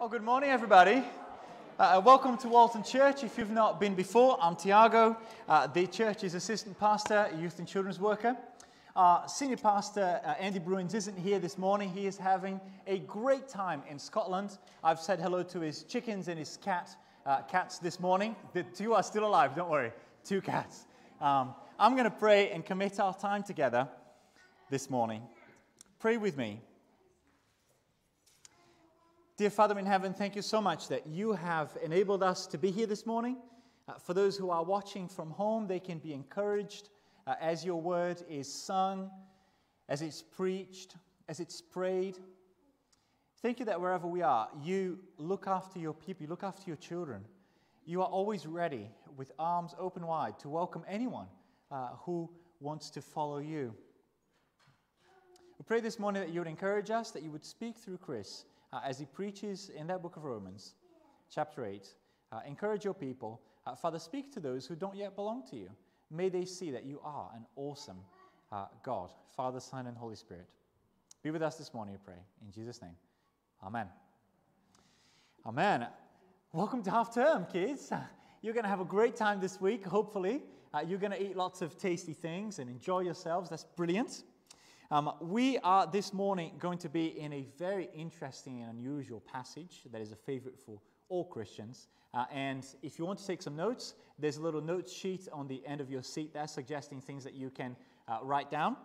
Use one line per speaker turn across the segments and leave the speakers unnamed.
Well, good morning, everybody. Uh, welcome to Walton Church. If you've not been before, I'm Tiago, uh, the church's assistant pastor, youth and children's worker. Our senior pastor, uh, Andy Bruins, isn't here this morning. He is having a great time in Scotland. I've said hello to his chickens and his cat, uh, cats this morning. The two are still alive, don't worry. Two cats. Um, I'm going to pray and commit our time together this morning. Pray with me. Dear Father in heaven, thank you so much that you have enabled us to be here this morning. Uh, for those who are watching from home, they can be encouraged uh, as your word is sung, as it's preached, as it's prayed. Thank you that wherever we are, you look after your people, you look after your children. You are always ready with arms open wide to welcome anyone uh, who wants to follow you. We pray this morning that you would encourage us, that you would speak through Chris uh, as he preaches in that book of Romans, chapter 8. Uh, encourage your people. Uh, Father, speak to those who don't yet belong to you. May they see that you are an awesome uh, God, Father, Son, and Holy Spirit. Be with us this morning, we pray. In Jesus' name, Amen. Amen. Welcome to half term, kids. You're going to have a great time this week, hopefully. Uh, you're going to eat lots of tasty things and enjoy yourselves. That's brilliant. Um, we are this morning going to be in a very interesting and unusual passage that is a favorite for all Christians. Uh, and if you want to take some notes, there's a little note sheet on the end of your seat there suggesting things that you can uh, write down.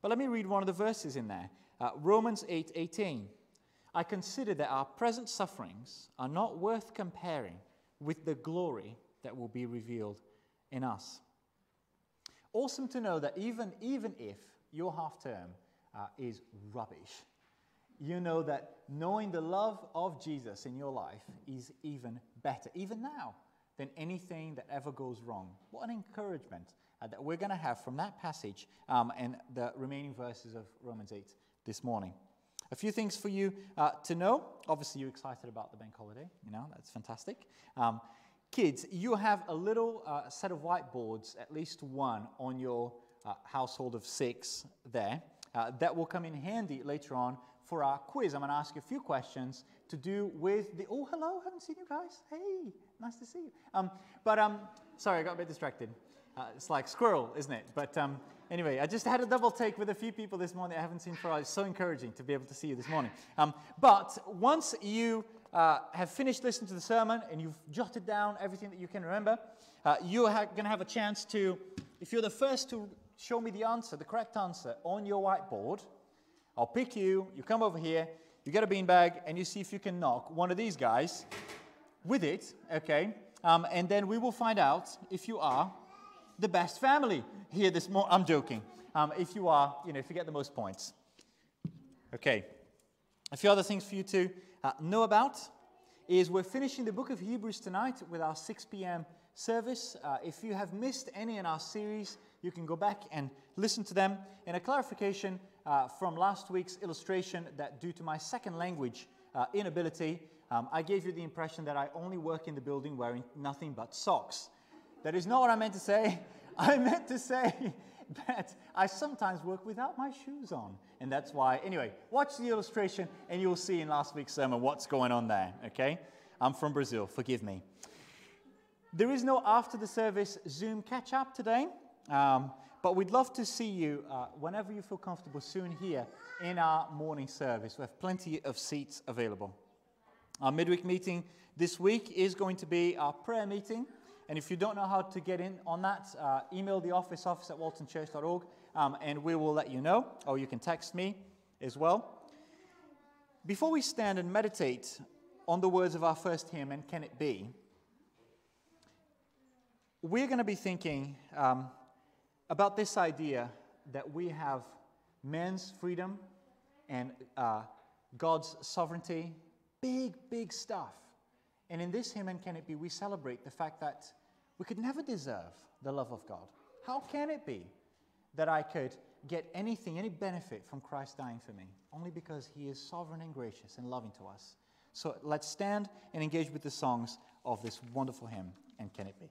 But let me read one of the verses in there uh, Romans 8 18. I consider that our present sufferings are not worth comparing with the glory that will be revealed in us. Awesome to know that even, even if your half term uh, is rubbish, you know that knowing the love of Jesus in your life is even better, even now, than anything that ever goes wrong. What an encouragement uh, that we're going to have from that passage um, and the remaining verses of Romans 8 this morning. A few things for you uh, to know. Obviously, you're excited about the bank holiday. You know, that's fantastic. Um, kids, you have a little uh, set of whiteboards, at least one, on your uh, household of six there. Uh, that will come in handy later on for our quiz. I'm going to ask you a few questions to do with the. Oh, hello, haven't seen you guys. Hey, nice to see you. Um, but um, sorry, I got a bit distracted. Uh, it's like squirrel, isn't it? But um, anyway, I just had a double take with a few people this morning I haven't seen for a while. It's so encouraging to be able to see you this morning. Um, but once you uh, have finished listening to the sermon and you've jotted down everything that you can remember, uh, you're ha- going to have a chance to, if you're the first to show me the answer, the correct answer on your whiteboard. I'll pick you, you come over here, you get a beanbag, and you see if you can knock one of these guys with it, okay? Um, and then we will find out if you are the best family here this morning. I'm joking. Um, if you are, you know, if you get the most points. Okay. A few other things for you to uh, know about is we're finishing the book of Hebrews tonight with our 6 p.m. service. Uh, if you have missed any in our series, you can go back and listen to them. And a clarification uh, from last week's illustration that due to my second language uh, inability, um, I gave you the impression that I only work in the building wearing nothing but socks. That is not what I meant to say. I meant to say that I sometimes work without my shoes on. And that's why, anyway, watch the illustration and you'll see in last week's sermon what's going on there, okay? I'm from Brazil, forgive me. There is no after the service Zoom catch up today. Um, but we'd love to see you uh, whenever you feel comfortable soon here in our morning service. We have plenty of seats available. Our midweek meeting this week is going to be our prayer meeting. And if you don't know how to get in on that, uh, email the office, office at waltonchurch.org, um, and we will let you know. Or you can text me as well. Before we stand and meditate on the words of our first hymn, and can it be, we're going to be thinking um, about this idea that we have man's freedom and uh, God's sovereignty, big, big stuff. And in this hymn, and can it be, we celebrate the fact that we could never deserve the love of God. How can it be that I could get anything, any benefit from Christ dying for me? Only because he is sovereign and gracious and loving to us. So let's stand and engage with the songs of this wonderful hymn, and can it be?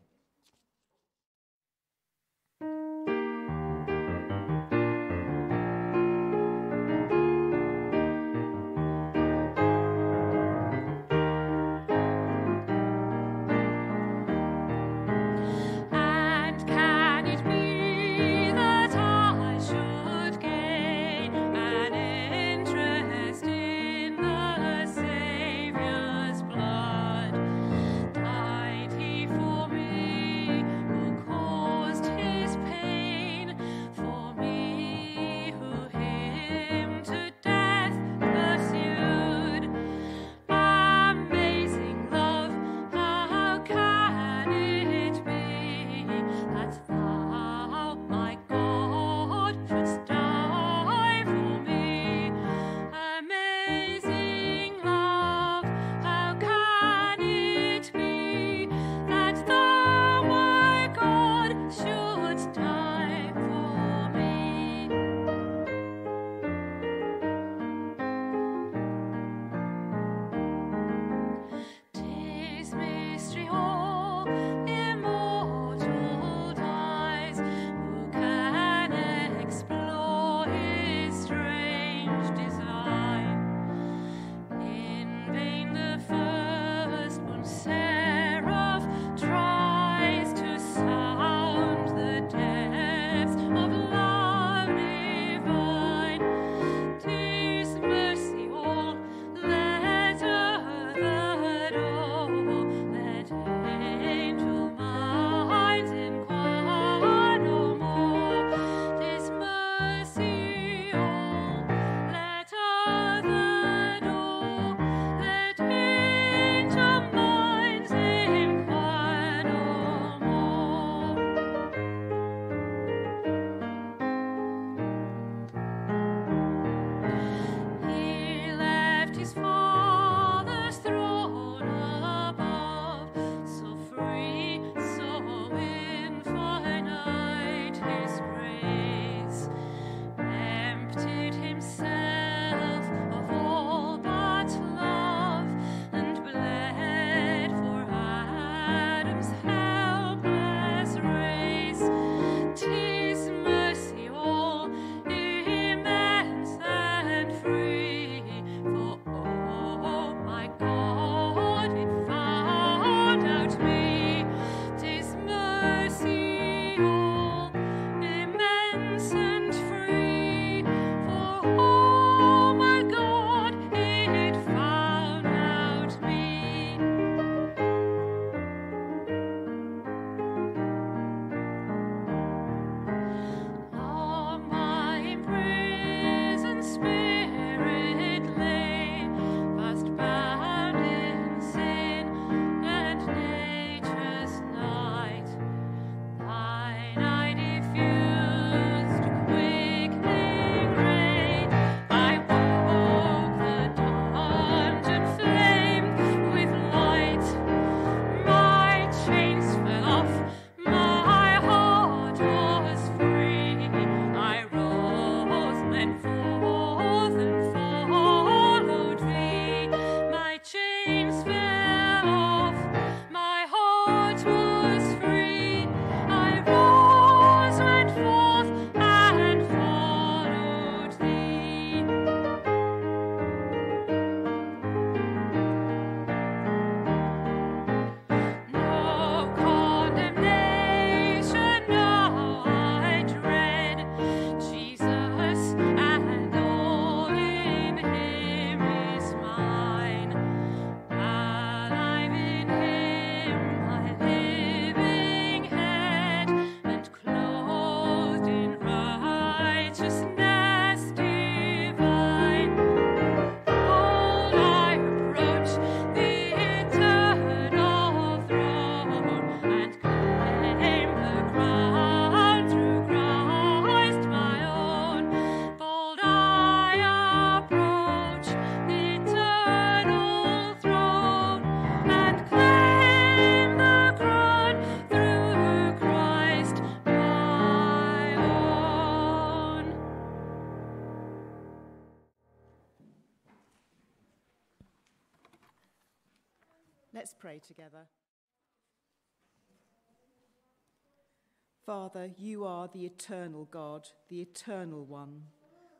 Father, you are the eternal God, the eternal one,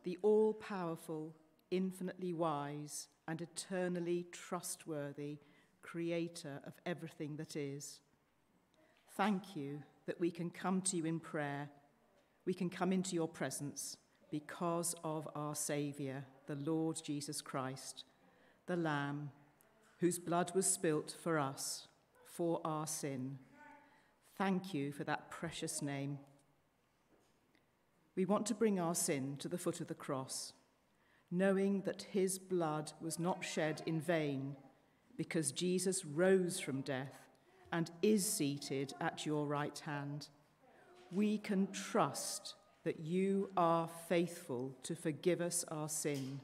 the all powerful, infinitely wise, and eternally trustworthy creator of everything that is. Thank you that we can come to you in prayer, we can come into your presence because of our Saviour, the Lord Jesus Christ, the Lamb, whose blood was spilt for us, for our sin. Thank you for that precious name. We want to bring our sin to the foot of the cross, knowing that his blood was not shed in vain, because Jesus rose from death and is seated at your right hand. We can trust that you are faithful to forgive us our sin.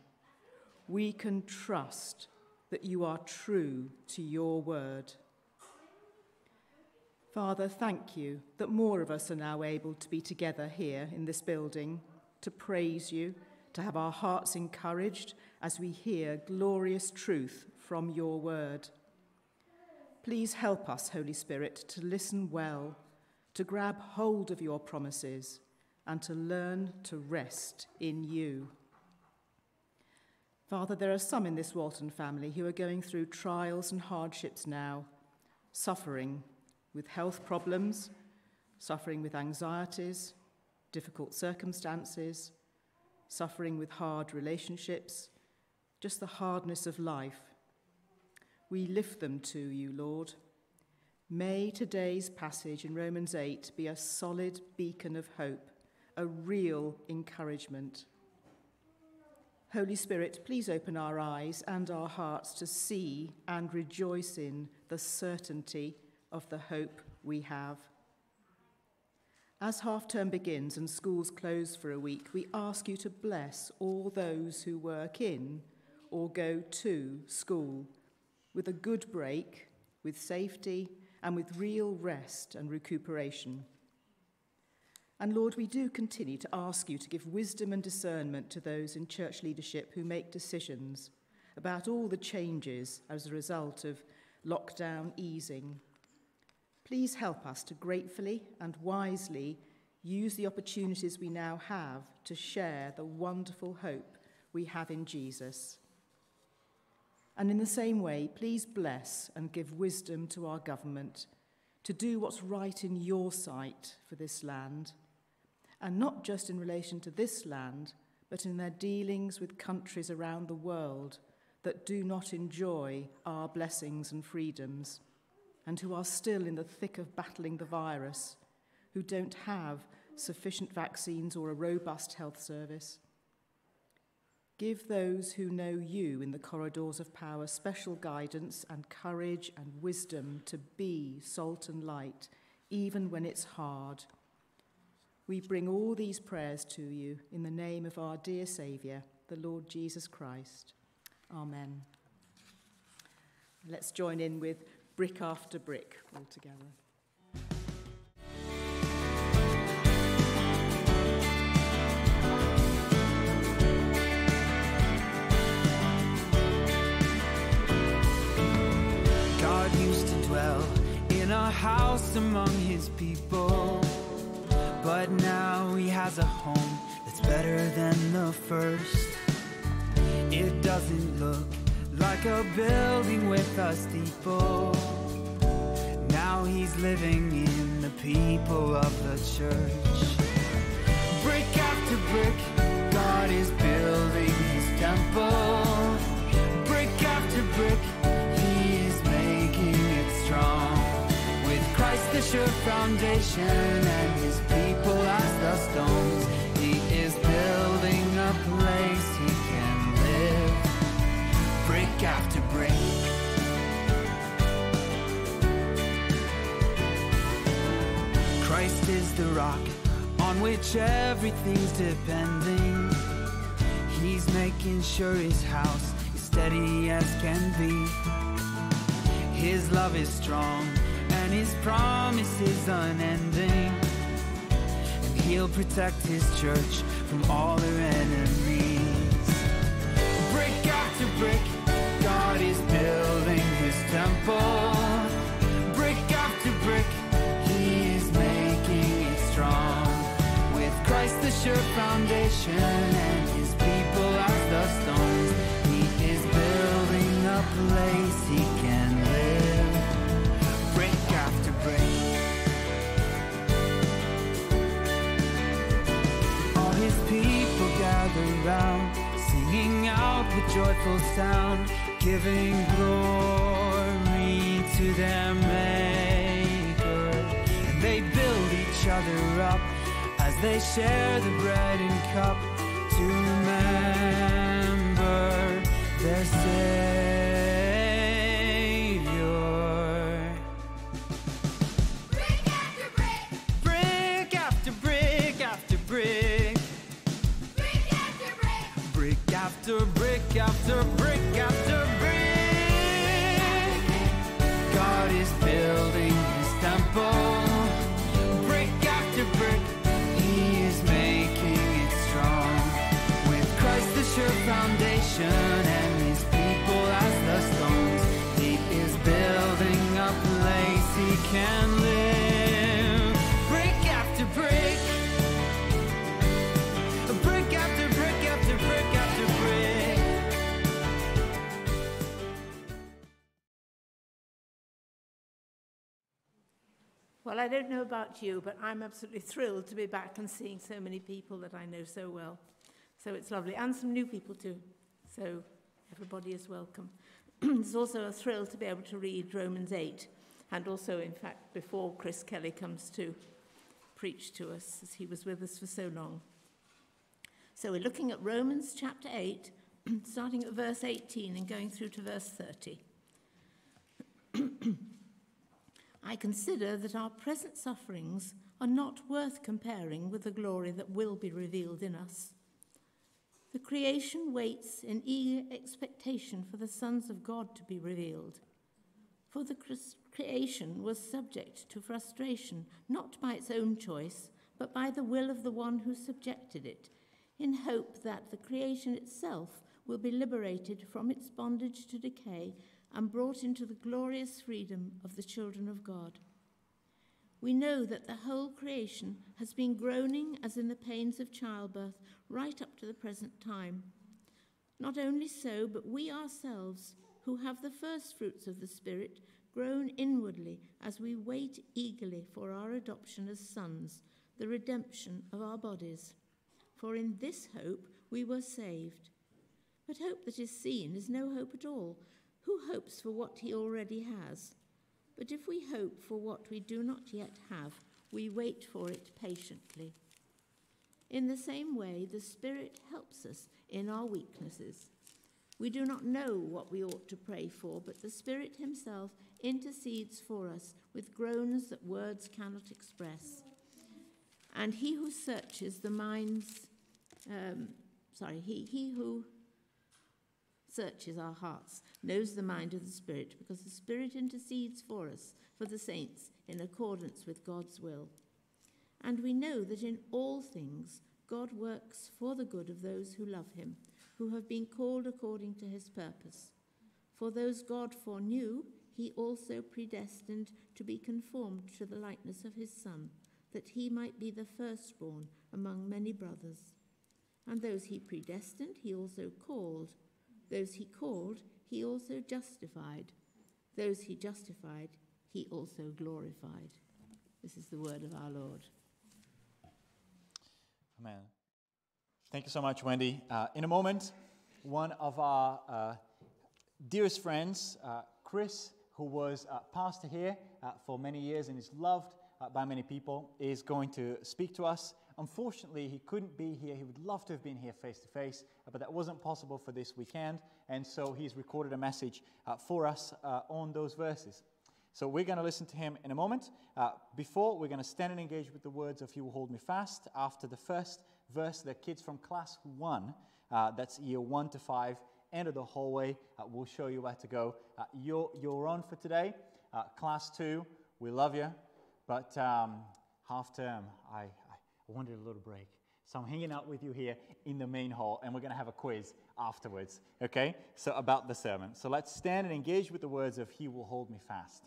We can trust that you are true to your word. Father, thank you that more of us are now able to be together here in this building to praise you, to have our hearts encouraged as we hear glorious truth from your word. Please help us, Holy Spirit, to listen well, to grab hold of your promises, and to learn to rest in you. Father, there are some in this Walton family who are going through trials and hardships now, suffering with health problems, suffering with anxieties, difficult circumstances, suffering with hard relationships, just the hardness of life. We lift them to you, Lord. May today's passage in Romans 8 be a solid beacon of hope, a real encouragement. Holy Spirit, please open our eyes and our hearts to see and rejoice in the certainty of the hope we have. As half term begins and schools close for a week, we ask you to bless all those who work in or go to school with a good break, with safety, and with real rest and recuperation. And Lord, we do continue to ask you to give wisdom and discernment to those in church leadership who make decisions about all the changes as a result of lockdown easing Please help us to gratefully and wisely use the opportunities we now have to share the wonderful hope we have in Jesus. And in the same way, please bless and give wisdom to our government to do what's right in your sight for this land, and not just in relation to this land, but in their dealings with countries around the world that do not enjoy our blessings and freedoms and who are still in the thick of battling the virus, who don't have sufficient vaccines or a robust health service. Give those who know you in the corridors of power special guidance and courage and wisdom to be salt and light, even when it's hard. We bring all these prayers to you in the name of our dear Saviour, the Lord Jesus Christ. Amen. Let's join in with brick after brick all together.
God used to dwell in a house among his people, but now he has a home that's better than the first. It doesn't look like a building with a steeple. Now he's living in the people of the church. Brick after brick, God is building his temple. Brick after brick, he is making it strong. With Christ the sure foundation and his people as the stones, he is building a place he can after brick. Christ is the rock on which everything's depending. He's making sure his house is steady as can be. His love is strong and his promise is unending. And he'll protect his church from all her enemies. Brick after brick, Is building his temple. Brick after brick, he is making it strong. With Christ the sure foundation and his people as the stones, he is building a place he can live. Brick after brick. All his people gather round, singing out with joyful sound, giving glory to their Maker. And they build each other up as they share the bread and cup to remember their Savior.
Brick after brick,
Brick after brick after brick.
brick after brick,
Brick after brick after brick after
Well, I don't know about you, but I'm absolutely thrilled to be back and seeing so many people that I know so well. So it's lovely. And some new people too. So everybody is welcome. it's also a thrill to be able to read Romans 8. And also, in fact, before Chris Kelly comes to preach to us, as he was with us for so long. So we're looking at Romans chapter 8, starting at verse 18 and going through to verse 30. I consider that our present sufferings are not worth comparing with the glory that will be revealed in us. The creation waits in eager expectation for the sons of God to be revealed. For the creation was subject to frustration, not by its own choice, but by the will of the one who subjected it, in hope that the creation itself will be liberated from its bondage to decay and brought into the glorious freedom of the children of God. We know that the whole creation has been groaning as in the pains of childbirth right up to the present time. Not only so, but we ourselves, who have the first fruits of the Spirit, groan inwardly as we wait eagerly for our adoption as sons, the redemption of our bodies. For in this hope we were saved. But hope that is seen is no hope at all. Who hopes for what he already has? But if we hope for what we do not yet have, we wait for it patiently. In the same way, the Spirit helps us in our weaknesses. We do not know what we ought to pray for, but the Spirit Himself intercedes for us with groans that words cannot express. And He who searches the minds, um, sorry, he, he who searches our hearts, knows the mind of the Spirit, because the Spirit intercedes for us, for the saints, in accordance with God's will. And we know that in all things God works for the good of those who love him, who have been called according to his purpose. For those God foreknew, he also predestined to be conformed to the likeness of his Son, that he might be the firstborn among many brothers. And those he predestined, he also called. Those he called, he also justified. Those he justified, he also glorified. This is the word of our Lord.
Amen. Thank you so much, Wendy. Uh, in a moment, one of our uh, dearest friends, uh, Chris, who was uh, pastor here uh, for many years and is loved uh, by many people, is going to speak to us. Unfortunately, he couldn't be here. He would love to have been here face to face, but that wasn't possible for this weekend. And so he's recorded a message uh, for us uh, on those verses. So we're going to listen to him in a moment. Uh, before, we're going to stand and engage with the words of You Will Hold Me Fast. After the first verse, the kids from class one, uh, that's year one to five, enter the hallway. Uh, we'll show you where to go. Uh, you're, you're on for today. Class two, we love you. But um, half term, I, I wanted a little break.
So I'm hanging out with you here in the main hall, and we're going to have a quiz afterwards, okay? So about the sermon. So let's stand and engage with the words of He will hold me fast.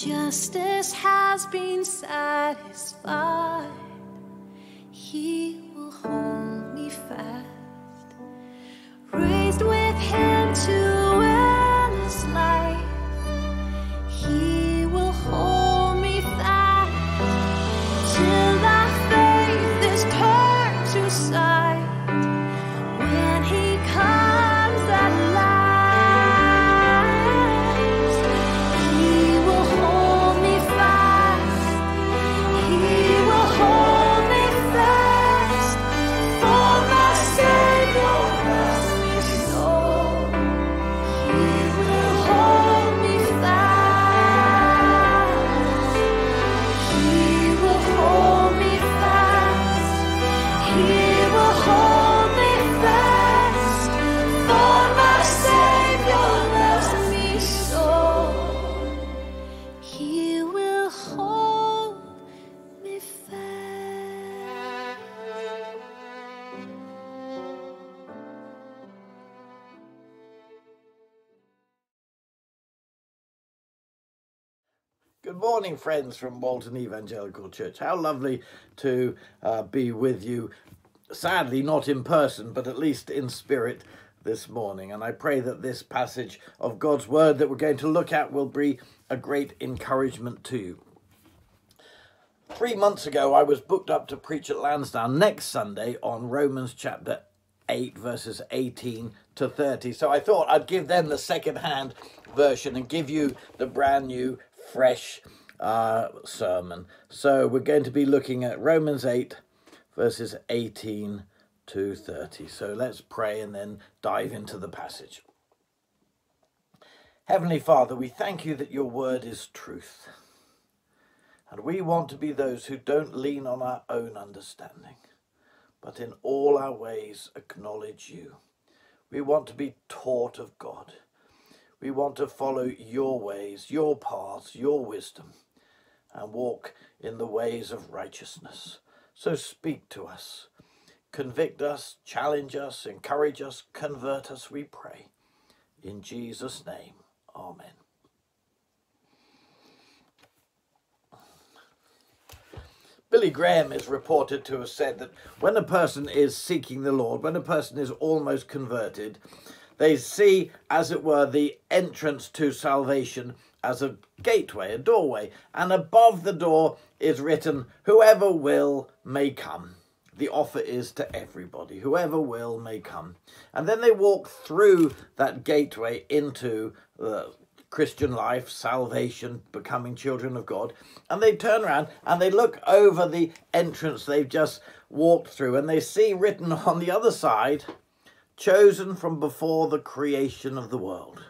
Justice has been satisfied. He
friends from Walton Evangelical Church. How lovely to uh, be with you. Sadly, not in person, but at least in spirit this morning. And I pray that this passage of God's Word that we're going to look at will be a great encouragement to you. Three months ago, I was booked up to preach at Lansdowne next Sunday on Romans chapter 8, verses 18 to 30. So I thought I'd give them the second hand version and give you the brand new, fresh uh, sermon. So we're going to be looking at Romans 8, verses 18 to 30. So let's pray and then dive into the passage. Heavenly Father, we thank you that your word is truth. And we want to be those who don't lean on our own understanding, but in all our ways acknowledge you. We want to be taught of God. We want to follow your ways, your paths, your wisdom, and walk in the ways of righteousness. So speak to us. convict us, challenge us, encourage us, convert us, we pray. In Jesus' name, Amen. Billy Graham is reported to have said that when a person is seeking the Lord, when a person is almost converted, they see, as it were, the entrance to salvation as a gateway, a doorway, and above the door is written, Whoever will may come. The offer is to everybody, whoever will may come. And then they walk through that gateway into the Christian life, salvation, becoming children of God. And they turn around and they look over the entrance they've just walked through and they see written on the other side, chosen from before the creation of the world.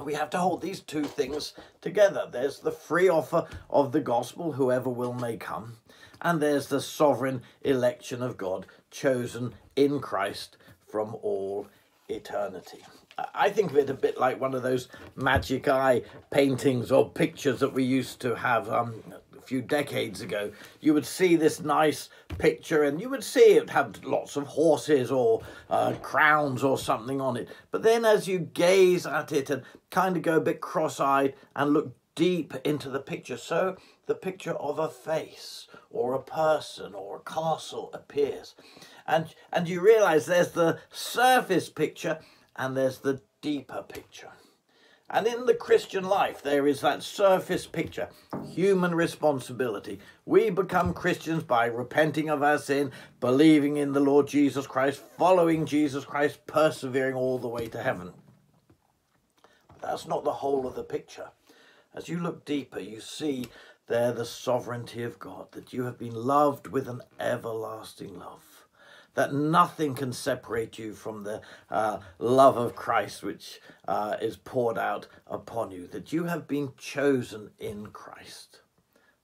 We have to hold these two things together. There's the free offer of the gospel, whoever will may come, and there's the sovereign election of God, chosen in Christ from all eternity. I think of it a bit like one of those magic eye paintings or pictures that we used to have um, few decades ago. You would see this nice picture and you would see it have lots of horses or uh, crowns or something on it. But then as you gaze at it and kind of go a bit cross eyed and look deep into the picture, so the picture of a face or a person or a castle appears. And, and you realize there's the surface picture and there's the deeper picture. And in the Christian life, there is that surface picture, human responsibility. We become Christians by repenting of our sin, believing in the Lord Jesus Christ, following Jesus Christ, persevering all the way to heaven. But that's not the whole of the picture. As you look deeper, you see there the sovereignty of God, that you have been loved with an everlasting love that nothing can separate you from the uh, love of Christ which uh, is poured out upon you, that you have been chosen in Christ.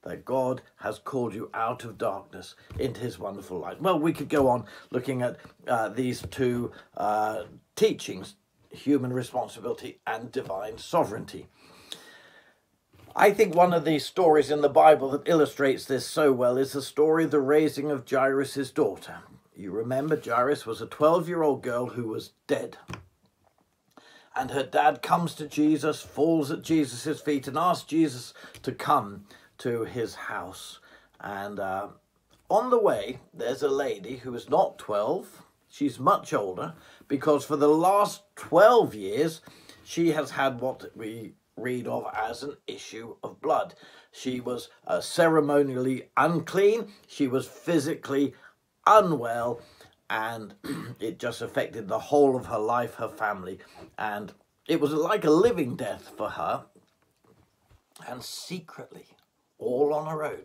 That God has called you out of darkness into his wonderful light. Well, we could go on looking at uh, these two uh, teachings human responsibility and divine sovereignty. I think one of the stories in the Bible that illustrates this so well is the story of the raising of Jairus' daughter. You remember Jairus was a 12 year old girl who was dead. And her dad comes to Jesus, falls at Jesus' feet, and asks Jesus to come to his house. And uh, on the way, there's a lady who is not 12, she's much older, because for the last 12 years, she has had what we read of as an issue of blood. She was uh, ceremonially unclean, she was physically unwell, and it just affected the whole of her life, her family, and it was like a living death for her. And secretly, all on her own,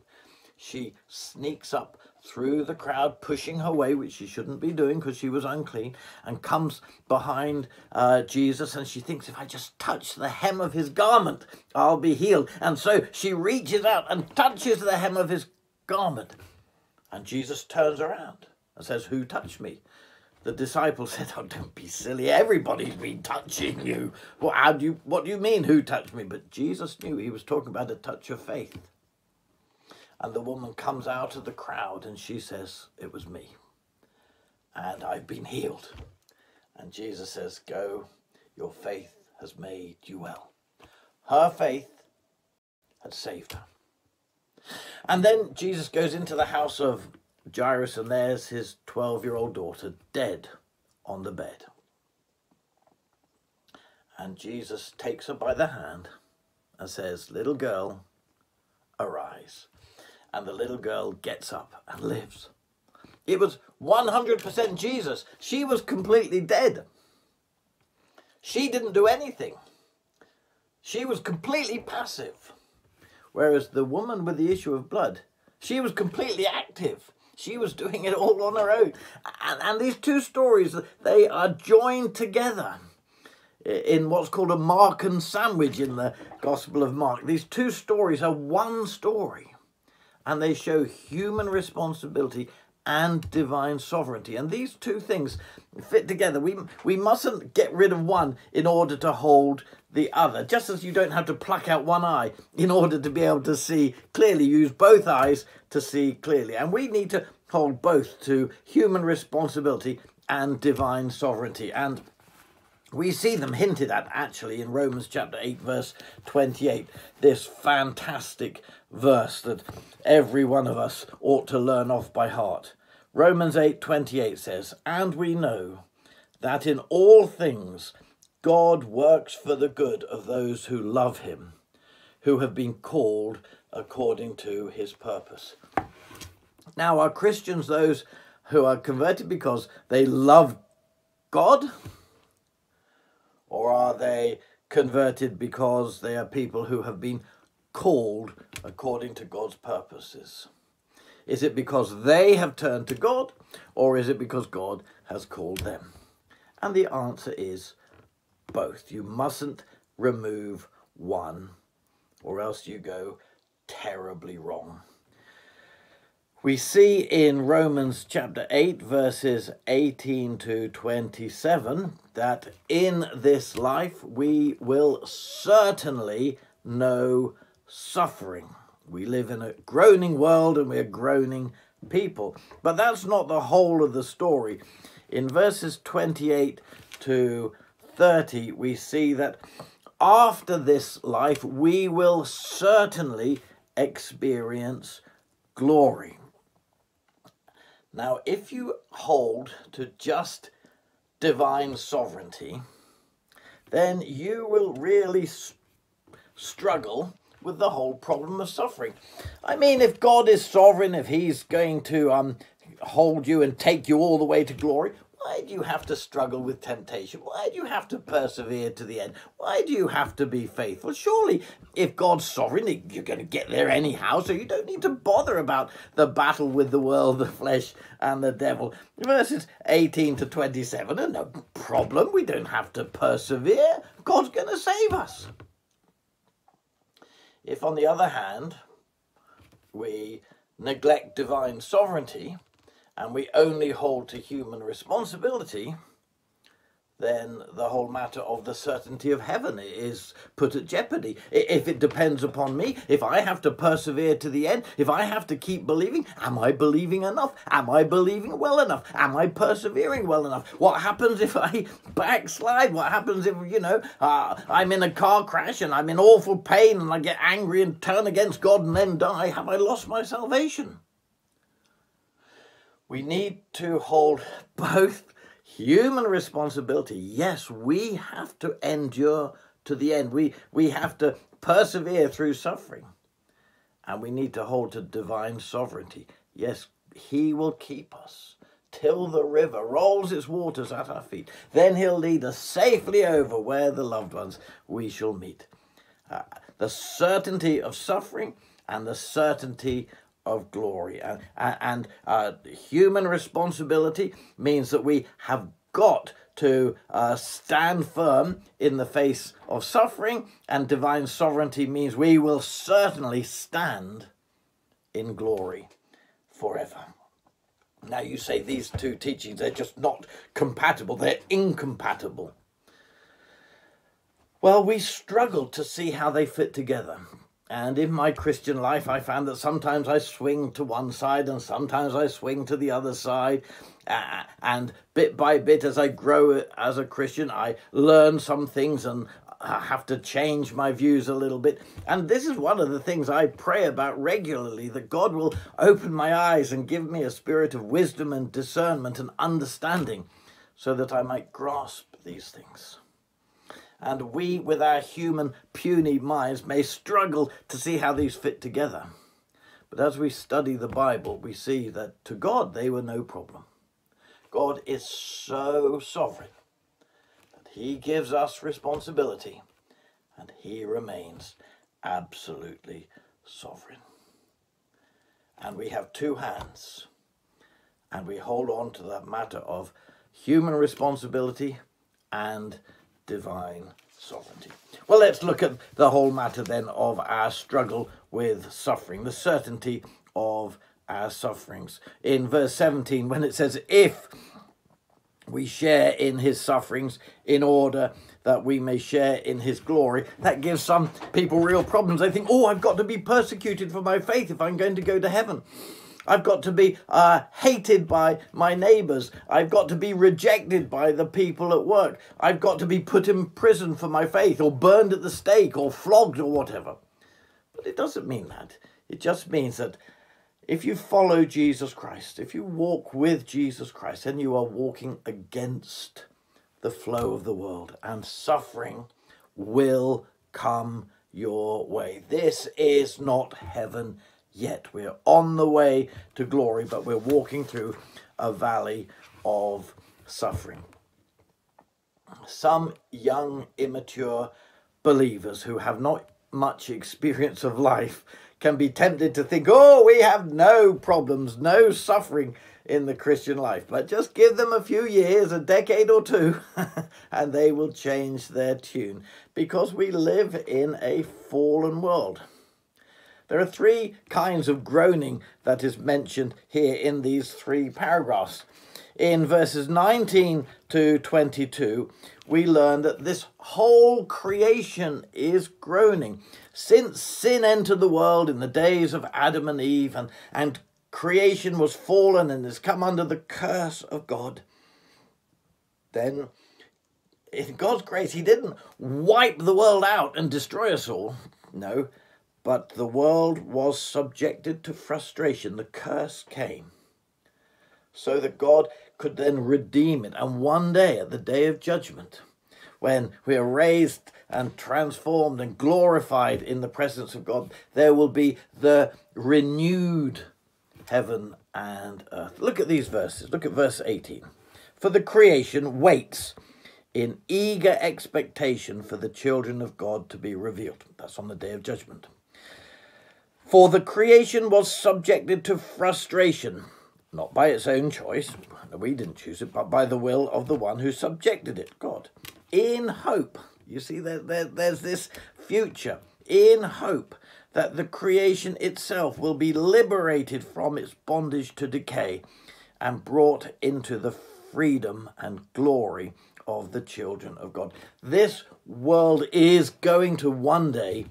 she sneaks up through the crowd, pushing her way, which she shouldn't be doing because she was unclean, and comes behind uh, Jesus. And she thinks, if I just touch the hem of his garment, I'll be healed. And so she reaches out and touches the hem of his garment. And Jesus turns around and says, Who touched me? The disciple said, Oh, don't be silly. Everybody's been touching you. Well, how do you, what do you mean, who touched me? But Jesus knew he was talking about a touch of faith. And the woman comes out of the crowd and she says, It was me. And I've been healed. And Jesus says, Go, your faith has made you well. Her faith had saved her. And then Jesus goes into the house of Jairus, and there's his 12 year old daughter dead on the bed. And Jesus takes her by the hand and says, Little girl, arise. And the little girl gets up and lives. It was 100% Jesus. She was completely dead. She didn't do anything. She was completely passive. Whereas the woman with the issue of blood, she was completely active. She was doing it all on her own. And, and these two stories, they are joined together in what's called a Markan sandwich in the Gospel of Mark. These two stories are one story, and they show human responsibility and divine sovereignty. And these two things fit together. We, we mustn't get rid of one in order to hold the other. Just as you don't have to pluck out one eye in order to be able to see clearly, use both eyes to see clearly. And we need to hold both to human responsibility and divine sovereignty. And we see them hinted at actually in Romans chapter 8, verse 28, this fantastic verse that every one of us ought to learn off by heart. Romans 8, 28 says, And we know that in all things God works for the good of those who love him, who have been called according to his purpose. Now, are Christians those who are converted because they love God? Or are they converted because they are people who have been called according to God's purposes? Is it because they have turned to God, or is it because God has called them? And the answer is both. You mustn't remove one, or else you go terribly wrong. We see in Romans chapter 8, verses 18 to 27, that in this life we will certainly know suffering. We live in a groaning world and we're groaning people. But that's not the whole of the story. In verses 28 to 30, we see that after this life we will certainly experience glory. Now, if you hold to just divine sovereignty, then you will really struggle with the whole problem of suffering. I mean, if God is sovereign, if He's going to um, hold you and take you all the way to glory, why do you have to struggle with temptation? Why do you have to persevere to the end? Why do you have to be faithful? Surely, if God's sovereign, you're going to get there anyhow, so you don't need to bother about the battle with the world, the flesh, and the devil. Verses 18 to 27 are no problem. We don't have to persevere. God's going to save us. If, on the other hand, we neglect divine sovereignty and we only hold to human responsibility, then the whole matter of the certainty of heaven is put at jeopardy. If it depends upon me, if I have to persevere to the end, if I have to keep believing, am I believing enough? Am I believing well enough? Am I persevering well enough? What happens if I backslide? What happens if, you know, uh, I'm in a car crash and I'm in awful pain and I get angry and turn against God and then die? Have I lost my salvation? We need to hold both human responsibility. Yes, we have to endure to the end. We we have to persevere through suffering. And we need to hold to divine sovereignty. Yes, he will keep us till the river rolls its waters at our feet. Then he'll lead us safely over where the loved ones we shall meet. Uh, the certainty of suffering and the certainty of glory. And, and uh, human responsibility means that we have got to uh, stand firm in the face of suffering, and divine sovereignty means we will certainly stand in glory forever. Now, you say these two teachings, they're just not compatible, they're incompatible. Well, we struggle to see how they fit together. And in my Christian life, I found that sometimes I swing to one side and sometimes I swing to the other side. Uh, and bit by bit, as I grow as a Christian, I learn some things and I have to change my views a little bit. And this is one of the things I pray about regularly that God will open my eyes and give me a spirit of wisdom and discernment and understanding so that I might grasp these things and we, with our human, puny minds, may struggle to see how these fit together. But as we study the Bible, we see that to God they were no problem. God is so sovereign that He gives us responsibility and He remains absolutely sovereign. And we have two hands and we hold on to that matter of human responsibility and divine sovereignty. Well, let's look at the whole matter then of our struggle with suffering, the certainty of our sufferings. In verse 17, when it says, If we share in his sufferings in order that we may share in his glory. That gives some people real problems. They think, oh, I've got to be persecuted for my faith if I'm going to go to heaven. I've got to be uh, hated by my neighbors. I've got to be rejected by the people at work. I've got to be put in prison for my faith or burned at the stake or flogged or whatever. But it doesn't mean that. It just means that if you follow Jesus Christ, if you walk with Jesus Christ, then you are walking against the flow of the world, and suffering will come your way. This is not heaven yet. We're on the way to glory, but we're walking through a valley of suffering. Some young, immature believers who have not much experience of life can be tempted to think, oh, we have no problems, no suffering in the Christian life. But just give them a few years, a decade or two, and they will change their tune because we live in a fallen world. There are three kinds of groaning that is mentioned here in these three paragraphs. In verses 19 to 22, we learn that this whole creation is groaning. Since sin entered the world in the days of Adam and Eve, and, and creation was fallen and has come under the curse of God, then in God's grace, He didn't wipe the world out and destroy us all. No, but the world was subjected to frustration. The curse came so that God could then redeem it. And one day, at the day of judgment, when we are raised and transformed and glorified in the presence of God, there will be the renewed heaven and earth. Look at these verses. Look at verse 18. For the creation waits in eager expectation for the children of God to be revealed. That's on the day of judgment. For the creation was subjected to frustration, not by its own choice, we didn't choose it, but by the will of the one who subjected it, God. In hope, you see, there, there, there's this future, in hope that the creation itself will be liberated from its bondage to decay and brought into the freedom and glory of the children of God. This world is going to one day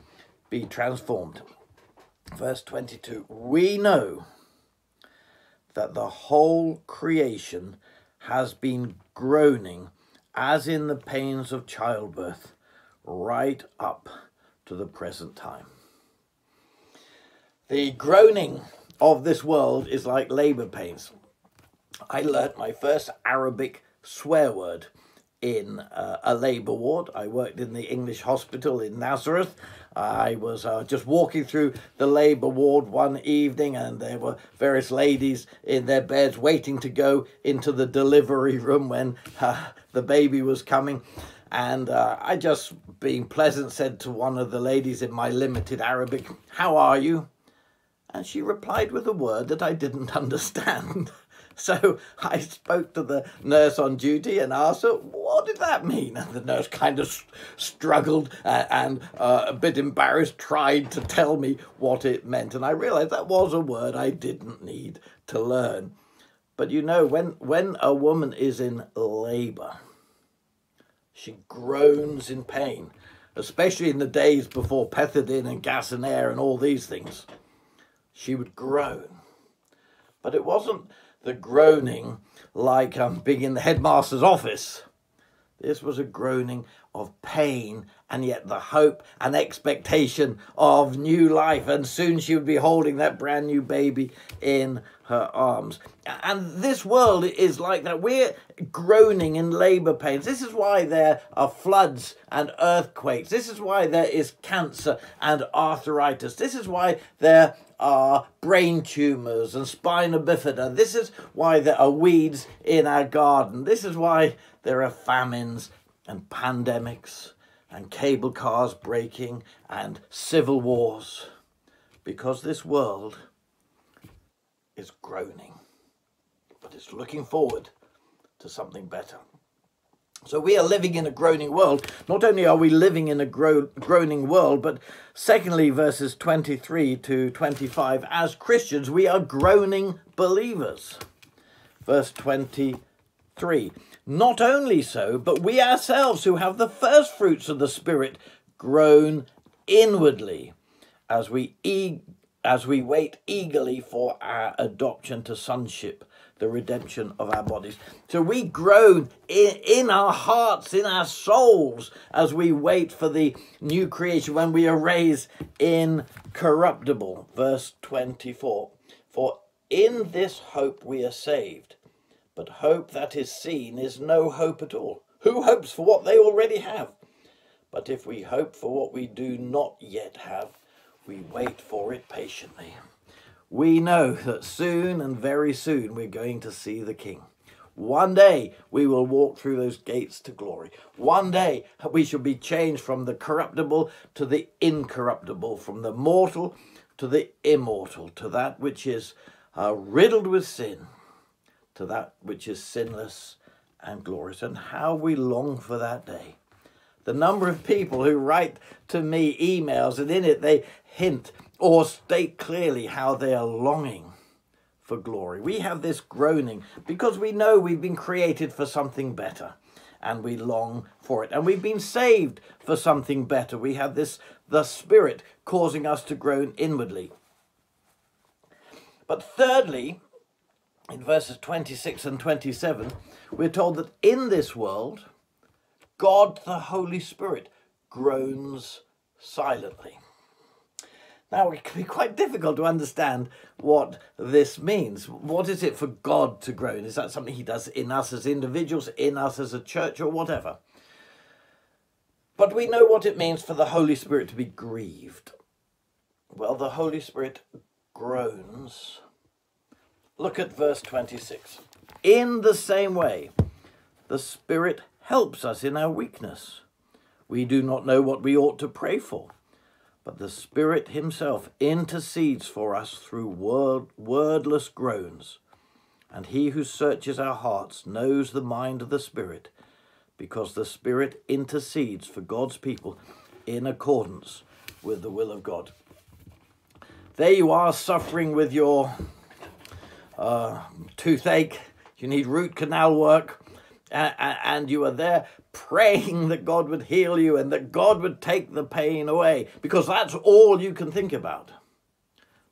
be transformed. Verse 22 We know that the whole creation has been groaning as in the pains of childbirth right up to the present time. The groaning of this world is like labor pains. I learnt my first Arabic swear word in uh, a labor ward. I worked in the English hospital in Nazareth. I was uh, just walking through the labor ward one evening, and there were various ladies in their beds waiting to go into the delivery room when uh, the baby was coming. And uh, I just, being pleasant, said to one of the ladies in my limited Arabic, How are you? And she replied with a word that I didn't understand. So I spoke to the nurse on duty and asked her, what did that mean? And the nurse kind of struggled uh, and uh, a bit embarrassed tried to tell me what it meant. And I realized that was a word I didn't need to learn. But you know, when, when a woman is in labor, she groans in pain, especially in the days before pethidine and gas and air and all these things. She would groan. But it wasn't the groaning like um, being in the headmaster's office. This was a groaning of pain and yet the hope and expectation of new life. And soon she would be holding that brand new baby in her arms. And this world is like that. We're groaning in labor pains. This is why there are floods and earthquakes. This is why there is cancer and arthritis. This is why there are brain tumors and spina bifida. This is why there are weeds in our garden. This is why there are famines and pandemics and cable cars breaking and civil wars. Because this world is groaning, but it's looking forward to something better. So we are living in a groaning world. Not only are we living in a gro- groaning world, but secondly, verses 23 to 25, as Christians, we are groaning believers. Verse 23 Not only so, but we ourselves who have the first fruits of the Spirit groan inwardly as we, e- as we wait eagerly for our adoption to sonship the redemption of our bodies. So we groan in, in our hearts, in our souls, as we wait for the new creation when we are raised incorruptible. Verse 24 For in this hope we are saved, but hope that is seen is no hope at all. Who hopes for what they already have? But if we hope for what we do not yet have, we wait for it patiently we know that soon and very soon we're going to see the King. One day we will walk through those gates to glory. One day we shall be changed from the corruptible to the incorruptible, from the mortal to the immortal, to that which is uh, riddled with sin, to that which is sinless and glorious. And how we long for that day. The number of people who write to me emails, and in it they hint or state clearly how they are longing for glory. We have this groaning because we know we've been created for something better and we long for it. And we've been saved for something better. We have this, the Spirit causing us to groan inwardly. But thirdly, in verses 26 and 27, we're told that in this world, God the Holy Spirit groans silently. Now, it can be quite difficult to understand what this means. What is it for God to groan? Is that something He does in us as individuals, in us as a church, or whatever? But we know what it means for the Holy Spirit to be grieved. Well, the Holy Spirit groans. Look at verse 26. In the same way, the Spirit helps us in our weakness. We do not know what we ought to pray for but the Spirit Himself intercedes for us through word, wordless groans. And He who searches our hearts knows the mind of the Spirit, because the Spirit intercedes for God's people in accordance with the will of God. There you are, suffering with your uh, toothache, you need root canal work, and you are there praying that God would heal you and that God would take the pain away because that's all you can think about.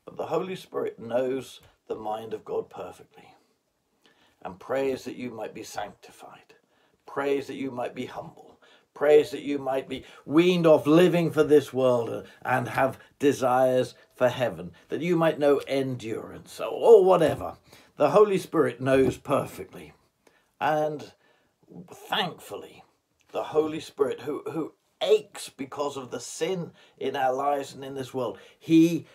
But the Holy Spirit knows the mind of God perfectly and prays that you might be sanctified, prays that you might be humble, prays that you might be weaned off living for this world and have desires for heaven, that you might know endurance or whatever. The Holy Spirit knows perfectly. And thankfully, the Holy Spirit, who, who aches because of the sin in our lives and in this world, he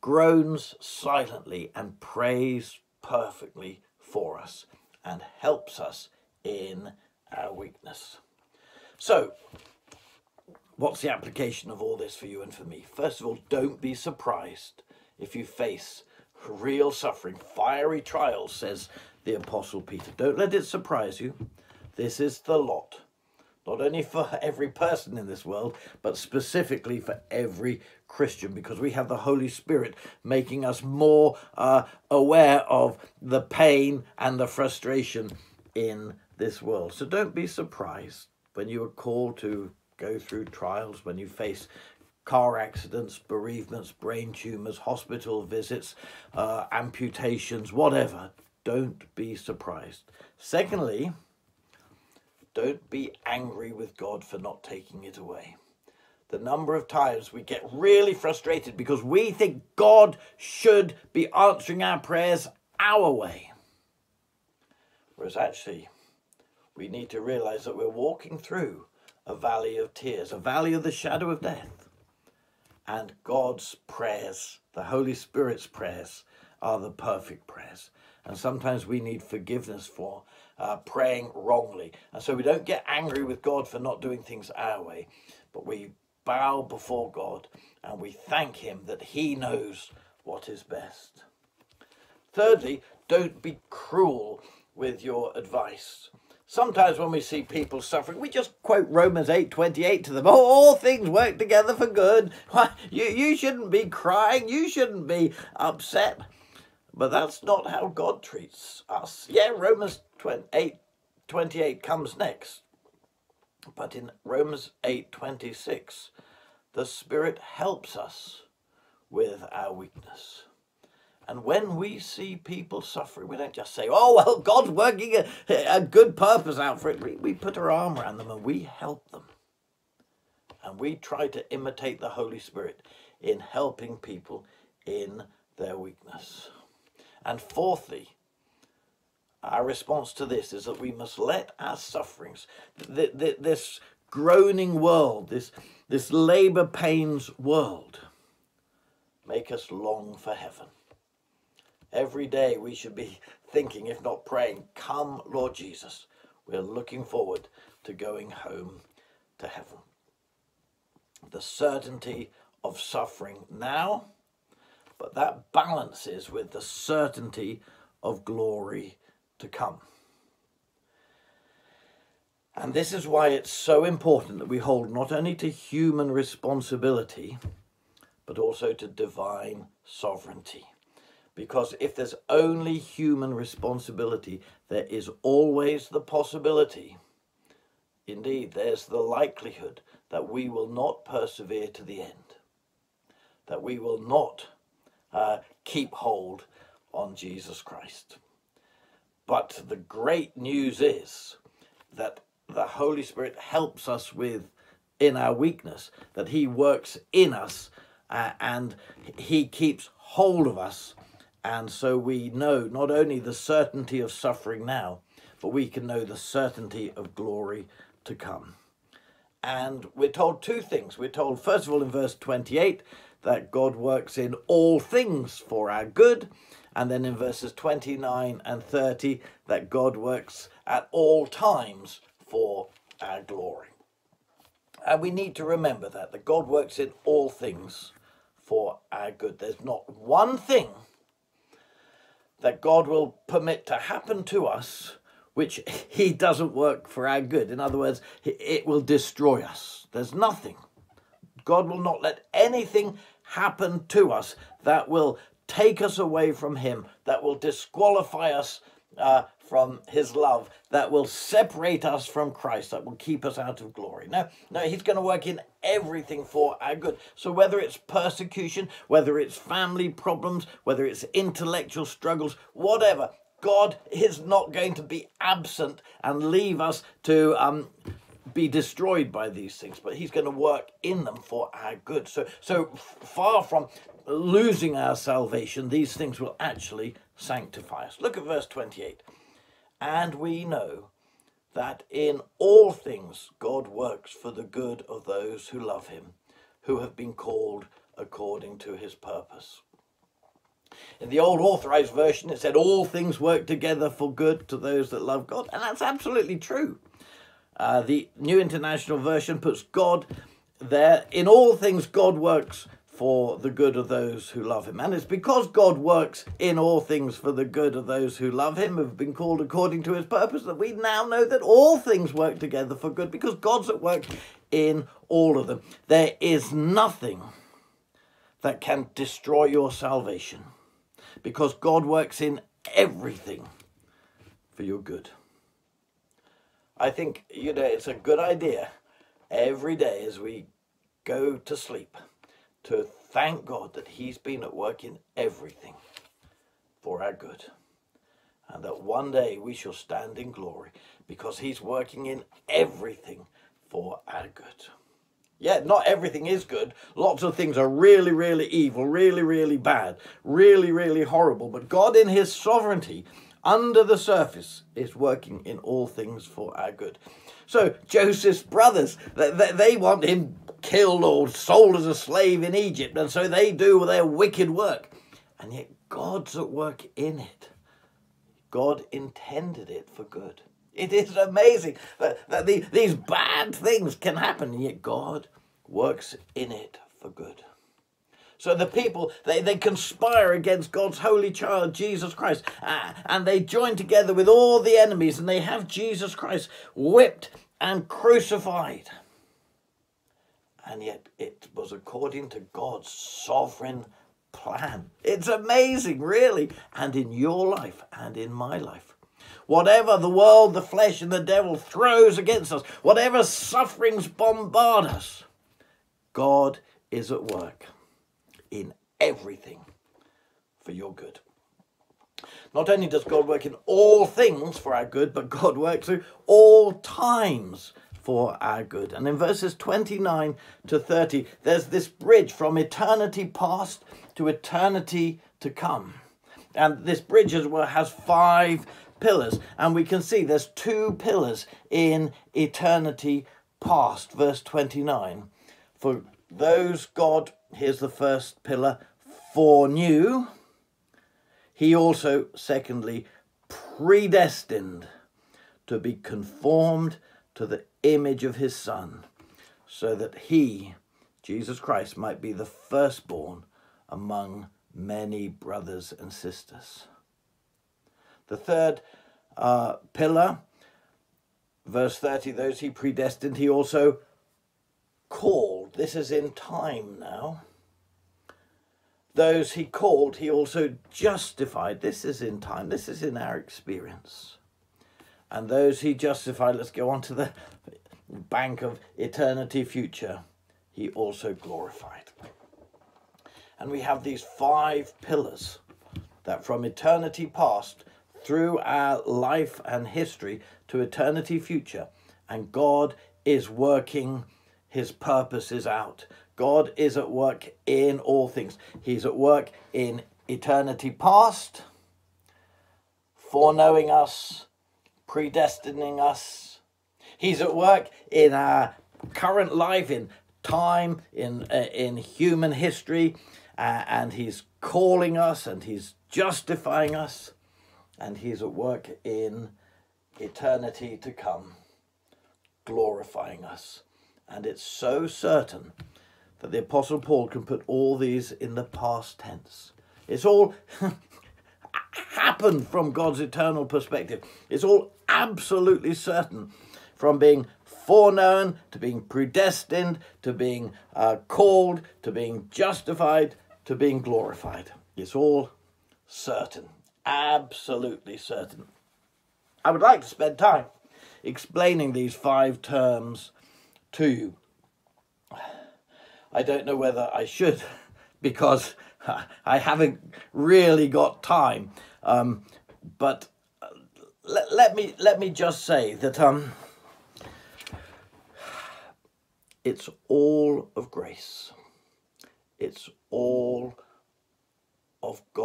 groans silently and prays perfectly for us and helps us in our weakness. So, what's the application of all this for you and for me? First of all, don't be surprised if you face real suffering, fiery trials, says the Apostle Peter. Don't let it surprise you. This is the lot not only for every person in this world, but specifically for every Christian, because we have the Holy Spirit making us more uh, aware of the pain and the frustration in this world. So don't be surprised when you are called to go through trials, when you face car accidents, bereavements, brain tumours, hospital visits, uh, amputations, whatever. Don't be surprised. Secondly, don't be angry with God for not taking it away. The number of times we get really frustrated because we think God should be answering our prayers our way. Whereas actually, we need to realize that we're walking through a valley of tears, a valley of the shadow of death. And God's prayers, the Holy Spirit's prayers, are the perfect prayers. And sometimes we need forgiveness for uh, praying wrongly. And so we don't get angry with God for not doing things our way, but we bow before God and we thank Him that He knows what is best. Thirdly, don't be cruel with your advice. Sometimes when we see people suffering, we just quote Romans 8:28 to them. Oh, all things work together for good. Why, you, you shouldn't be crying. You shouldn't be upset. But that's not how God treats us. Yeah, Romans 8:28 comes next. But in Romans 8:26, the Spirit helps us with our weakness. And when we see people suffering, we don't just say, oh, well, God's working a, a good purpose out for it. We, we put our arm around them and we help them. And we try to imitate the Holy Spirit in helping people in their weakness. And fourthly, our response to this is that we must let our sufferings, th- th- this groaning world, this, this labor pains world, make us long for heaven. Every day we should be thinking, if not praying, Come, Lord Jesus. We're looking forward to going home to heaven. The certainty of suffering now, but that balances with the certainty of glory to come. And this is why it's so important that we hold not only to human responsibility, but also to divine sovereignty. Because if there's only human responsibility, there is always the possibility, indeed, there's the likelihood that we will not persevere to the end, that we will not uh, keep hold on Jesus Christ. But the great news is that the Holy Spirit helps us with in our weakness, that He works in us uh, and He keeps hold of us and so we know not only the certainty of suffering now, but we can know the certainty of glory to come. And we're told two things. We're told, first of all, in verse 28, that God works in all things for our good. And then in verses 29 and 30, that God works at all times for our glory. And we need to remember that, that God works in all things for our good. There's not one thing that God will permit to happen to us, which He doesn't work for our good. In other words, it will destroy us. There's nothing. God will not let anything happen to us that will take us away from Him, that will disqualify us uh, from his love that will separate us from Christ, that will keep us out of glory. No, no, he's going to work in everything for our good. So whether it's persecution, whether it's family problems, whether it's intellectual struggles, whatever, God is not going to be absent and leave us to um, be destroyed by these things, but he's going to work in them for our good. So, so far from losing our salvation, these things will actually sanctify us. Look at verse 28. And we know that in all things God works for the good of those who love him, who have been called according to his purpose. In the old authorized version, it said, All things work together for good to those that love God. And that's absolutely true. Uh, the New International Version puts God there. In all things, God works for the good of those who love him. And it's because God works in all things for the good of those who love him, who've been called according to his purpose, that we now know that all things work together for good because God's at work in all of them. There is nothing that can destroy your salvation because God works in everything for your good. I think, you know, it's a good idea every day as we go to sleep to thank God that He's been at work in everything for our good. And that one day we shall stand in glory because He's working in everything for our good. Yeah, not everything is good. Lots of things are really, really evil, really, really bad, really, really horrible. But God, in His sovereignty, under the surface, is working in all things for our good. So Joseph's brothers, they, they want him killed or sold as a slave in Egypt, and so they do their wicked work. And yet God's at work in it. God intended it for good. It is amazing that, that the, these bad things can happen, yet God works in it for good. So the people, they, they conspire against God's holy child, Jesus Christ, uh, and they join together with all the enemies and they have Jesus Christ whipped and crucified. And yet it was according to God's sovereign plan. It's amazing, really, and in your life and in my life. Whatever the world, the flesh, and the devil throws against us, whatever sufferings bombard us, God is at work in everything for your good. Not only does God work in all things for our good, but God works through all times for our good. And in verses 29 to 30, there's this bridge from eternity past to eternity to come. And this bridge has five pillars. And we can see there's two pillars in eternity past. Verse 29. For those God, here's the first pillar, foreknew, he also, secondly, predestined to be conformed to the image of his Son, so that he, Jesus Christ, might be the firstborn among many brothers and sisters. The third uh, pillar, verse 30, those he predestined, he also called. This is in time now. Those he called, he also justified. This is in time. This is in our experience. And those he justified, let's go on to the bank of eternity future, he also glorified. And we have these five pillars that from eternity past through our life and history to eternity future, and God is working his purposes out. God is at work in all things. He's at work in eternity past, foreknowing us, predestining us. He's at work in our current life, in time, in uh, in human history, uh, and he's calling us and he's justifying us, and he's at work in eternity to come, glorifying us. And it's so certain that the Apostle Paul can put all these in the past tense. It's all happened from God's eternal perspective. It's all absolutely certain from being foreknown to being predestined to being uh, called to being justified to being glorified. It's all certain, absolutely certain. I would like to spend time explaining these five terms to you. I don't know whether I should because I haven't really got time. Um, but uh, let, let me let me just say that um, it's all of grace. It's all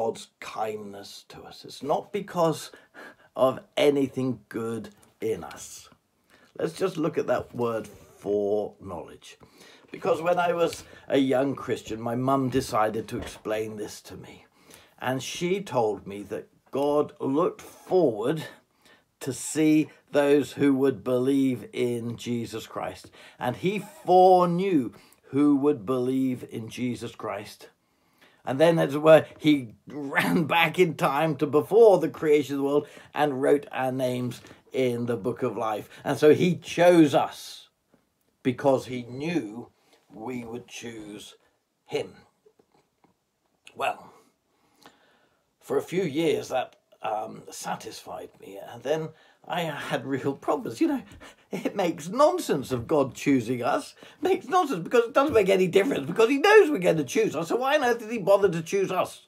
God's kindness to us. It's not because of anything good in us. Let's just look at that word foreknowledge. Because when I was a young Christian, my mum decided to explain this to me. And she told me that God looked forward to see those who would believe in Jesus Christ. And he foreknew who would believe in Jesus Christ. And then, as it were, he ran back in time to before the creation of the world and wrote our names in the book of life. And so he chose us because he knew we would choose him. Well, for a few years that um, satisfied me, and then I had real problems. You know, it makes nonsense of God choosing us. It makes nonsense because it doesn't make any difference because He knows we're going to choose us. So why on earth did He bother to choose us?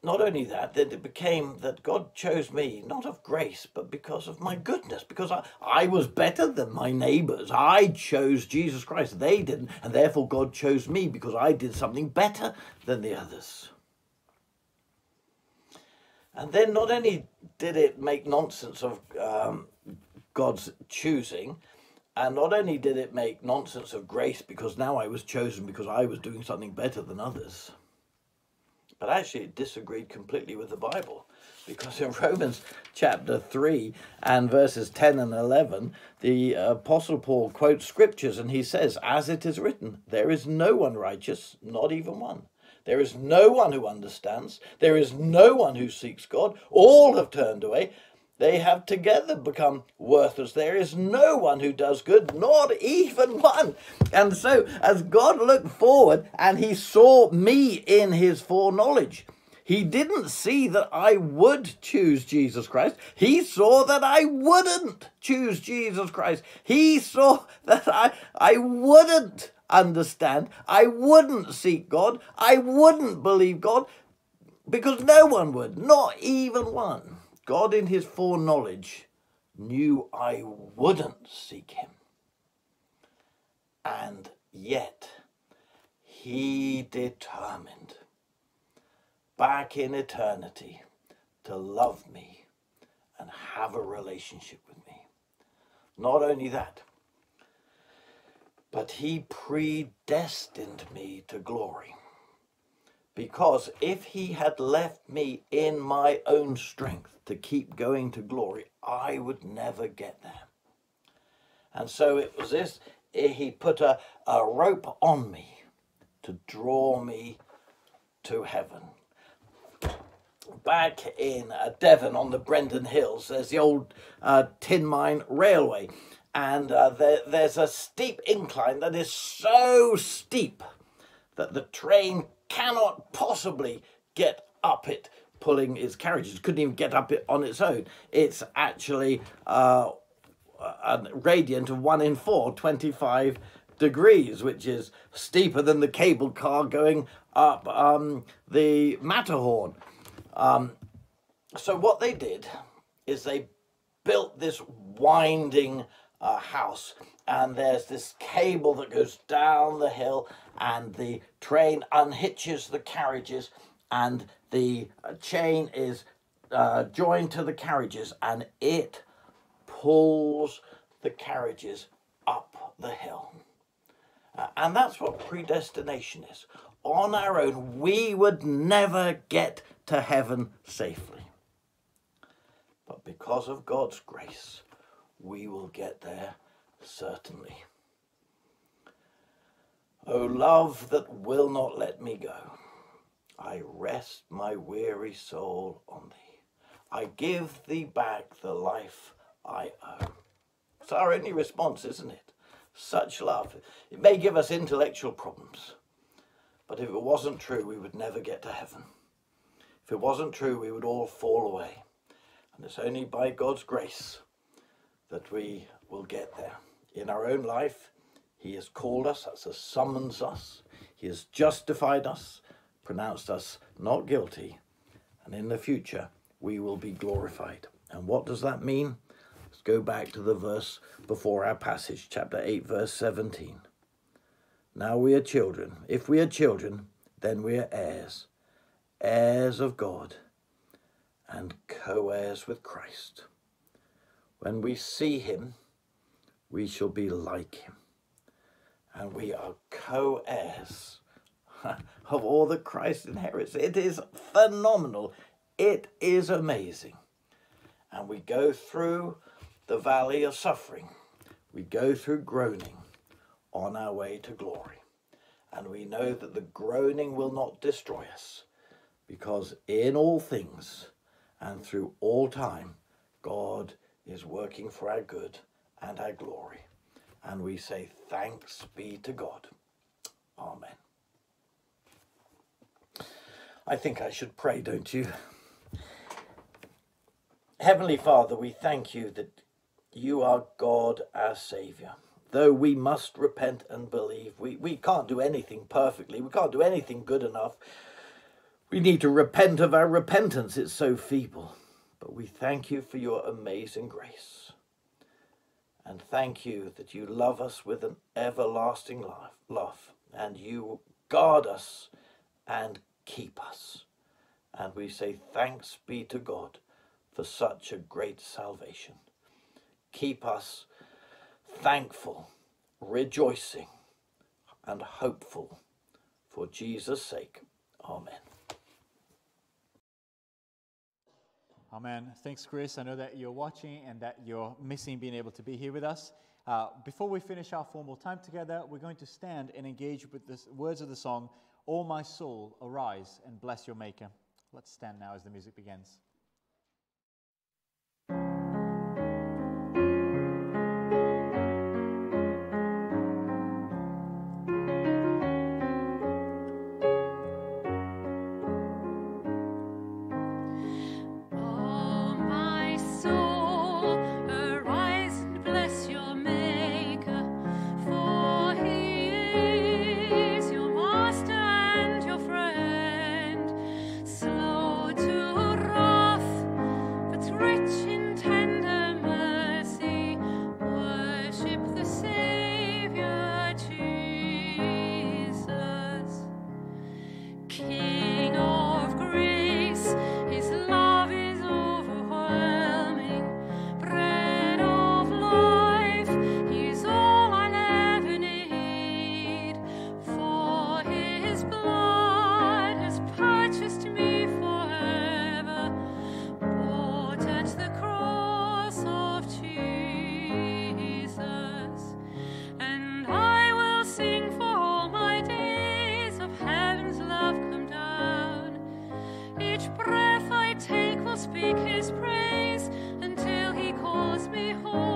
Not only that, that it became that God chose me not of grace, but because of my goodness, because I, I was better than my neighbors. I chose Jesus Christ. They didn't, and therefore God chose me because I did something better than the others. And then not only did it make nonsense of um, God's choosing, and not only did it make nonsense of grace because now I was chosen because I was doing something better than others, but actually it disagreed completely with the Bible. Because in Romans chapter 3 and verses 10 and 11, the Apostle Paul quotes scriptures and he says, As it is written, there is no one righteous, not even one. There is no one who understands. There is no one who seeks God. All have turned away. They have together become worthless. There is no one who does good, not even one. And so, as God looked forward and he saw me in his foreknowledge, he didn't see that I would choose Jesus Christ. He saw that I wouldn't choose Jesus Christ. He saw that I, I wouldn't understand. I wouldn't seek God. I wouldn't believe God because no one would, not even one. God, in his foreknowledge, knew I wouldn't seek him. And yet, he determined back in eternity to love me and have a relationship with me. Not only that, but he predestined me to glory. Because if he had left me in my own strength to keep going to glory, I would never get there. And so it was this he put a, a rope on me to draw me to heaven. Back in uh, Devon on the Brendon Hills, there's the old uh, tin mine railway and uh, there, there's a steep incline that is so steep that the train cannot possibly get up it pulling its carriages. Couldn't even get up it on its own. It's actually uh, a gradient of 1 in 4 25 degrees which is steeper than the cable car going up um, the matterhorn. Um, so what they did is they built this winding uh, house and there's this cable that goes down the hill and the train unhitches the carriages and the uh, chain is uh, joined to the carriages and it pulls the carriages up the hill. Uh, and that's what predestination is. On our own, we would never get to heaven safely. But because of God's grace, we will get there certainly. O love that will not let me go, I rest my weary soul on thee. I give thee back the life I owe. It's our only response, isn't it? Such love. It may give us intellectual problems, but if it wasn't true, we would never get to heaven. If it wasn't true, we would all fall away. And it's only by God's grace that we will get there. In our own life, He has called us, that's a summons us. He has justified us, pronounced us not guilty, and in the future we will be glorified. And what does that mean? Let's go back to the verse before our passage, chapter 8, verse 17. Now we are children. If we are children, then we are heirs, heirs of God, and co heirs with Christ. When we see him, we shall be like him. And we are co heirs of all that Christ inherits. It is phenomenal. It is amazing. And we go through the valley of suffering, we go through groaning on our way to glory. And we know that the groaning will not destroy us because in all things and through all time, God is working for our good and our glory. And we say, Thanks be to God. Amen. I think I should pray, don't you? Heavenly Father, we thank you that you are God, our Saviour. Though we must repent and believe, we, we can't do anything perfectly, we can't do anything good enough. We need to repent of our repentance, it's so feeble. But we thank you for your amazing grace. And thank you that you love us with an everlasting love, and you guard us and keep us. And we say thanks be to God for such a great salvation. Keep us thankful, rejoicing, and hopeful for Jesus' sake. Amen.
Amen. Thanks, Chris. I know that you're watching and that you're missing being able to be here with us. Uh, before we finish our formal time together, we're going to stand and engage with the words of the song, O my soul, arise and bless your Maker. Let's stand now as the music begins.
Each breath I take will speak his praise until he calls me home.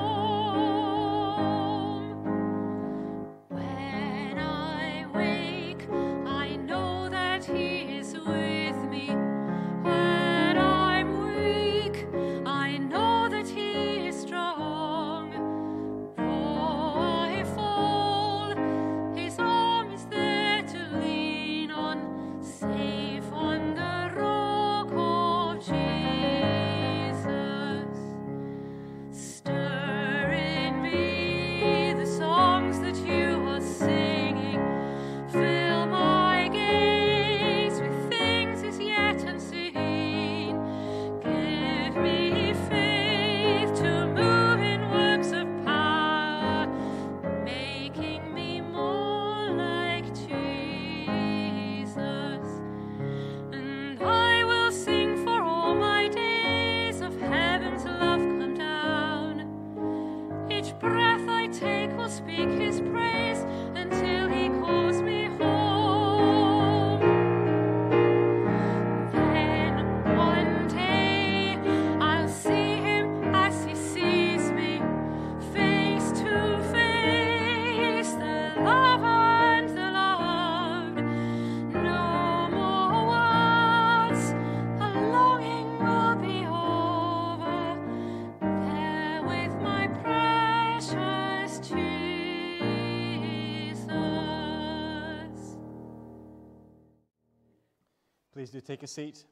Take a
seat.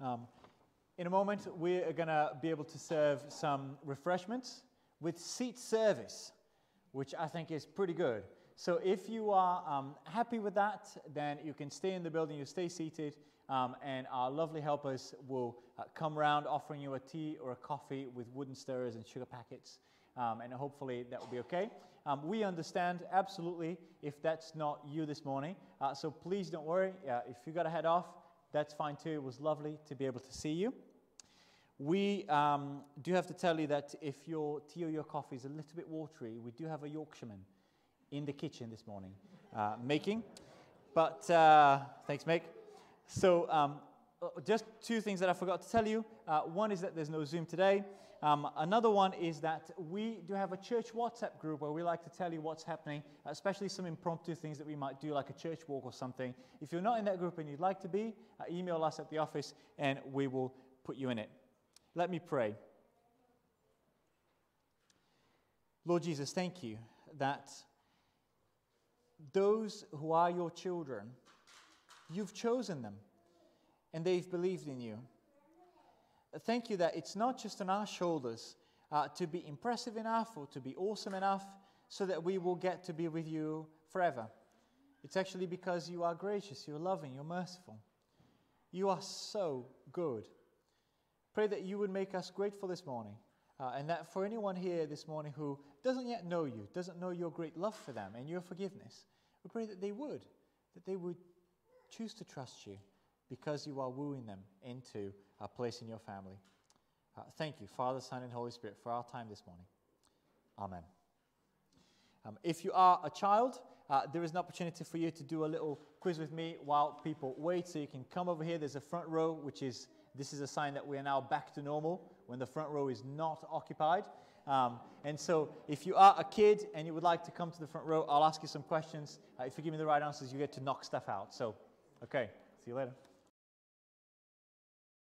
Um, in a moment, we are going to be able to serve some refreshments with seat service, which I think is pretty good. So if you are um, happy with that, then you can stay in the building, you stay seated, um, and our lovely helpers will uh, come around offering you a tea or a coffee with wooden stirrers and sugar packets, um, and hopefully that will be okay. Um, we understand absolutely if that's not you this morning, uh, so please don't worry. Uh, if you've got to head off, that's fine too. It was lovely to be able to see you. We um, do have to tell you that if your tea or your coffee is a little bit watery, we do have a Yorkshireman in the kitchen this morning uh, making. But uh, thanks, Meg. So, um, uh, just two things that I forgot to tell you. Uh, one is that there's no Zoom today. Um, another one is that we do have a church WhatsApp group where we like to tell you what's happening, especially some impromptu things that we might do, like a church walk or something. If you're not in that group and you'd like to be, uh, email us at the office and we will put you in it. Let me pray. Lord Jesus, thank you that those who are your children, you've chosen them and they've believed in you. Thank you that it's not just on our shoulders uh, to be impressive enough or to be awesome enough so that we will get to be with you forever. It's actually because you are gracious, you're loving, you're merciful. You are so good. Pray that you would make us grateful this morning. Uh, and that for anyone here this morning who doesn't yet know you, doesn't know your great love for them and your forgiveness, we pray that they would, that they would choose to trust you, because you are wooing them into a place in your family. Uh, thank you, Father, Son, and Holy Spirit, for our time this morning. Amen. Um, if you are a child, uh, there is an opportunity for you to do a little quiz with me while people wait. So you can come over here. There's a front row, which is this is a sign that we are now back to normal when the front row is not occupied. Um, and so, if you are a kid and you would like to come to the front row, I'll ask you some questions. Uh, if you give me the right answers, you get to knock stuff out. So, okay, see you later.